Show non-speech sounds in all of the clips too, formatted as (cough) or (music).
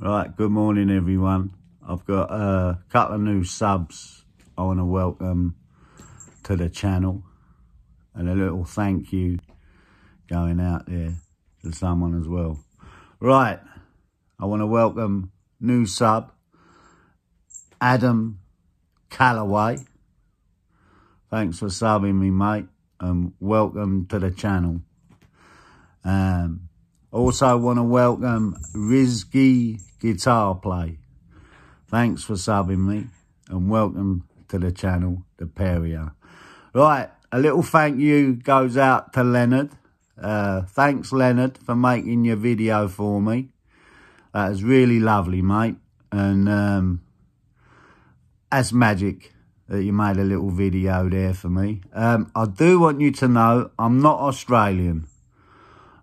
Right, good morning everyone. I've got a couple of new subs I want to welcome to the channel. And a little thank you going out there to someone as well. Right, I want to welcome new sub, Adam Callaway. Thanks for subbing me, mate, and welcome to the channel. Um, also want to welcome Rizki Guitar Play. Thanks for subbing me and welcome to the channel, The Peria. Right, a little thank you goes out to Leonard. Uh, thanks, Leonard, for making your video for me. That was really lovely, mate. And um, that's magic that you made a little video there for me. Um, I do want you to know I'm not Australian.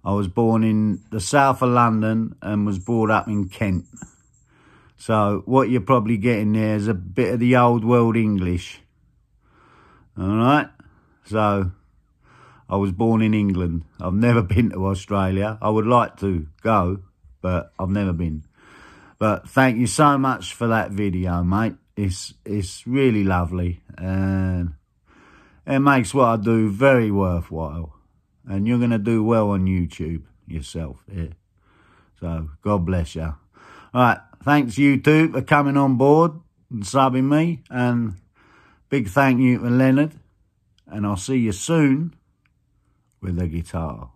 I was born in the south of London and was brought up in Kent. So what you're probably getting there is a bit of the old world English. All right? So I was born in England. I've never (laughs) been to Australia. I would like to go, but I've never been. But thank you so much for that video, mate. It's it's really lovely and it makes what I do very worthwhile and you're going to do well on YouTube yourself. Yeah. So God bless you. All right. Thanks YouTube for coming on board and subbing me. And big thank you to Leonard. And I'll see you soon with the guitar.